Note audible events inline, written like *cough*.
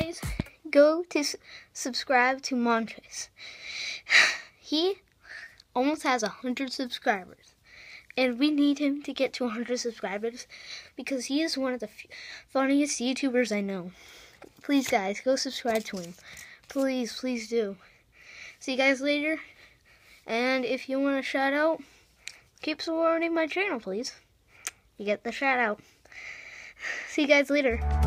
guys, go to subscribe to Monchis. *sighs* He almost has a hundred subscribers, and we need him to get to 100 subscribers because he is one of the funniest YouTubers I know. Please, guys, go subscribe to him. Please, please do. See you guys later. And if you want a shout out, keep supporting my channel, please. You get the shout out. *sighs* See you guys later.